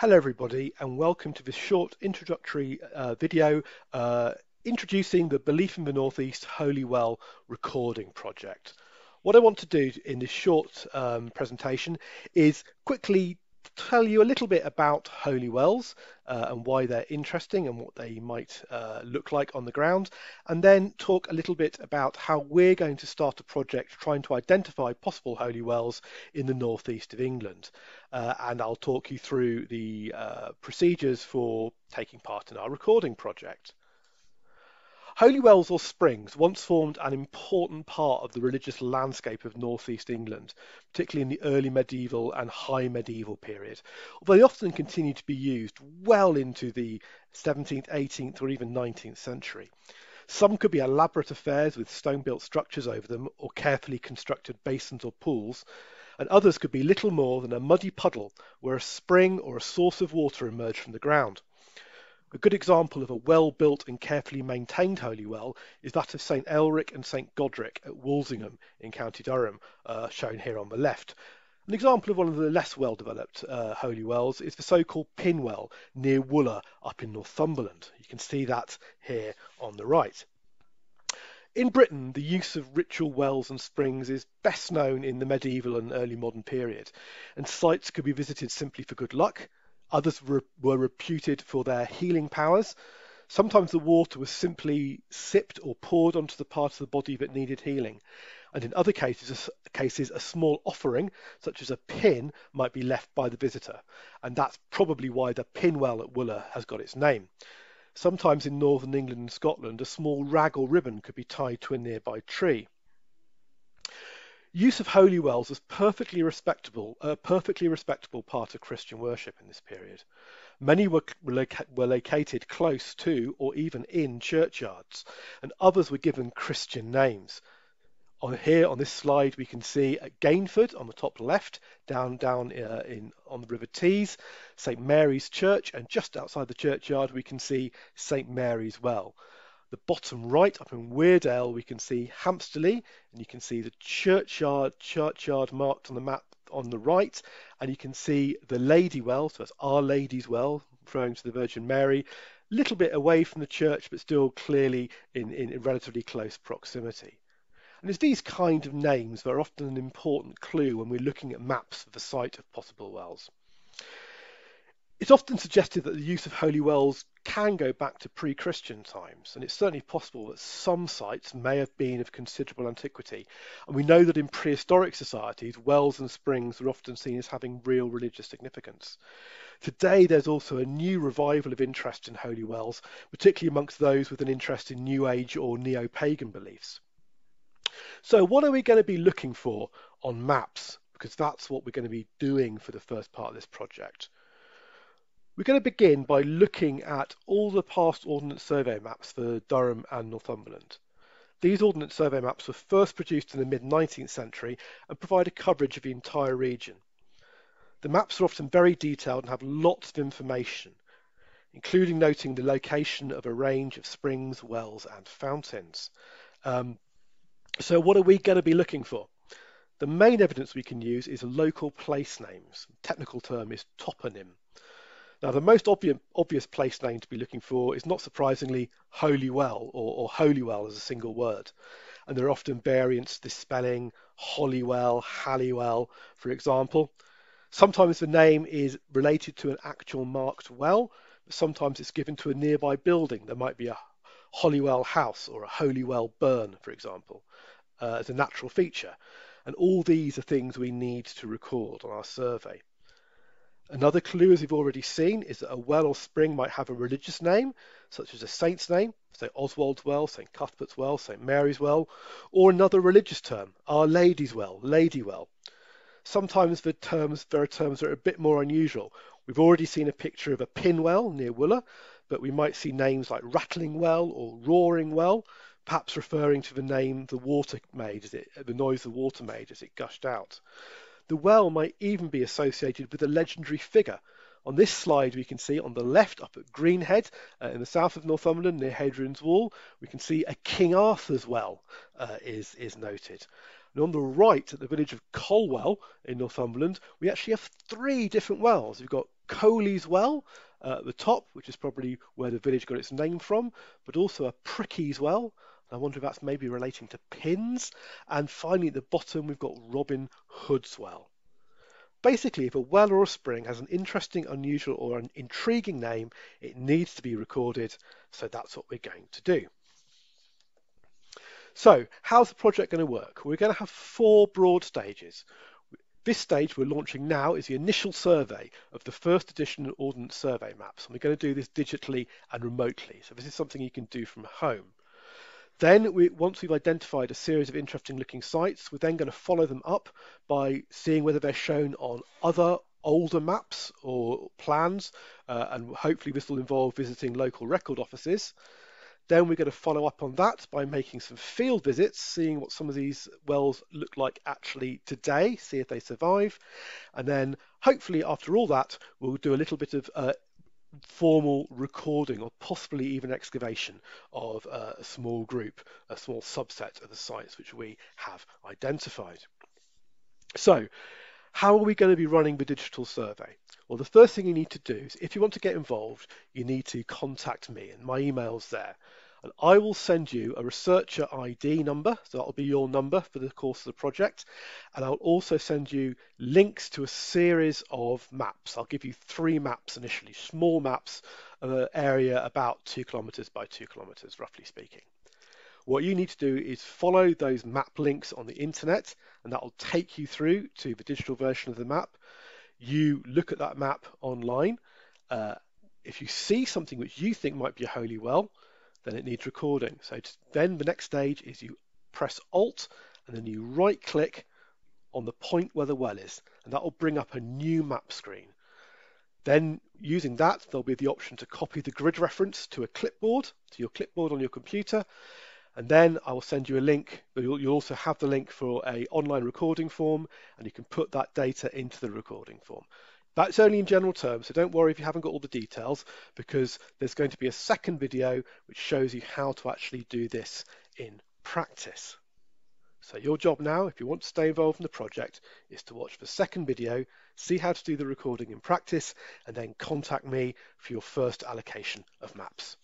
Hello everybody and welcome to this short introductory uh, video uh, introducing the Belief in the Northeast Holy Well recording project. What I want to do in this short um, presentation is quickly tell you a little bit about holy wells uh, and why they're interesting and what they might uh, look like on the ground, and then talk a little bit about how we're going to start a project trying to identify possible holy wells in the northeast of England. Uh, and I'll talk you through the uh, procedures for taking part in our recording project. Holy wells or springs once formed an important part of the religious landscape of northeast England, particularly in the early medieval and high medieval period, although they often continued to be used well into the 17th, 18th, or even 19th century. Some could be elaborate affairs with stone built structures over them or carefully constructed basins or pools, and others could be little more than a muddy puddle where a spring or a source of water emerged from the ground. A good example of a well-built and carefully maintained holy well is that of St Aelric and St Godric at Wolsingham in County Durham, uh, shown here on the left. An example of one of the less well-developed uh, holy wells is the so-called Pinwell near Wooler up in Northumberland. You can see that here on the right. In Britain, the use of ritual wells and springs is best known in the medieval and early modern period, and sites could be visited simply for good luck, Others were, were reputed for their healing powers. Sometimes the water was simply sipped or poured onto the part of the body that needed healing. And in other cases, cases, a small offering, such as a pin, might be left by the visitor. And that's probably why the pin well at Wooler has got its name. Sometimes in northern England and Scotland, a small rag or ribbon could be tied to a nearby tree. Use of holy wells was perfectly respectable, a perfectly respectable part of Christian worship in this period. Many were, were located close to or even in churchyards, and others were given Christian names. On here on this slide, we can see at Gainford on the top left, down down uh, in on the River Tees, St Mary's Church, and just outside the churchyard we can see St Mary's Well. The bottom right up in Weardale, we can see Hamsterley, and you can see the churchyard, churchyard marked on the map on the right, and you can see the Lady Well, so that's Our Lady's Well, referring to the Virgin Mary, a little bit away from the church, but still clearly in, in relatively close proximity. And it's these kind of names that are often an important clue when we're looking at maps of the site of possible wells. It's often suggested that the use of holy wells can go back to pre-Christian times, and it's certainly possible that some sites may have been of considerable antiquity. And we know that in prehistoric societies, wells and springs were often seen as having real religious significance. Today, there's also a new revival of interest in holy wells, particularly amongst those with an interest in New Age or neo-pagan beliefs. So what are we going to be looking for on maps? Because that's what we're going to be doing for the first part of this project. We're going to begin by looking at all the past Ordnance Survey maps for Durham and Northumberland. These Ordnance Survey maps were first produced in the mid-19th century and provide a coverage of the entire region. The maps are often very detailed and have lots of information, including noting the location of a range of springs, wells and fountains. Um, so what are we going to be looking for? The main evidence we can use is local place names. The technical term is toponym. Now, the most obvious, obvious place name to be looking for is not surprisingly Holy Well or, or Holywell as a single word. And there are often variants this spelling, Hollywell, Halliwell, for example. Sometimes the name is related to an actual marked well, but sometimes it's given to a nearby building. There might be a Hollywell House or a Holywell Burn, for example, uh, as a natural feature. And all these are things we need to record on our survey. Another clue, as we've already seen, is that a well or spring might have a religious name, such as a saint's name, St. Oswald's Well, St. Cuthbert's Well, St. Mary's Well, or another religious term, Our Lady's Well, Lady Well. Sometimes the terms, there are terms that are a bit more unusual. We've already seen a picture of a pin well near Wooler, but we might see names like Rattling Well or Roaring Well, perhaps referring to the name the water made as it, the noise the water made as it gushed out. The well might even be associated with a legendary figure. On this slide, we can see on the left up at Greenhead uh, in the south of Northumberland near Hadrian's Wall, we can see a King Arthur's well uh, is, is noted. And on the right at the village of Colwell in Northumberland, we actually have three different wells. We've got Coley's Well uh, at the top, which is probably where the village got its name from, but also a Pricky's Well. I wonder if that's maybe relating to pins. And finally, at the bottom, we've got Robin Hood's Well. Basically, if a well or a spring has an interesting, unusual, or an intriguing name, it needs to be recorded. So that's what we're going to do. So, how's the project going to work? We're going to have four broad stages. This stage we're launching now is the initial survey of the first edition of Ordnance Survey maps, and we're going to do this digitally and remotely. So this is something you can do from home. Then, we, once we've identified a series of interesting looking sites, we're then going to follow them up by seeing whether they're shown on other older maps or plans, uh, and hopefully this will involve visiting local record offices. Then we're going to follow up on that by making some field visits, seeing what some of these wells look like actually today, see if they survive. And then hopefully after all that, we'll do a little bit of uh, formal recording or possibly even excavation of a small group, a small subset of the sites which we have identified. So how are we going to be running the digital survey? Well, the first thing you need to do is if you want to get involved, you need to contact me and my email's there. And I will send you a researcher ID number, so that'll be your number for the course of the project. And I'll also send you links to a series of maps. I'll give you three maps initially, small maps of an area about two kilometers by two kilometers, roughly speaking. What you need to do is follow those map links on the internet, and that will take you through to the digital version of the map. You look at that map online. Uh, if you see something which you think might be a holy well, then it needs recording. So then the next stage is you press Alt and then you right click on the point where the well is, and that will bring up a new map screen. Then using that, there'll be the option to copy the grid reference to a clipboard, to your clipboard on your computer, and then I will send you a link. You'll, you'll also have the link for a online recording form, and you can put that data into the recording form. That's only in general terms, so don't worry if you haven't got all the details, because there's going to be a second video which shows you how to actually do this in practice. So your job now, if you want to stay involved in the project, is to watch the second video, see how to do the recording in practice, and then contact me for your first allocation of maps.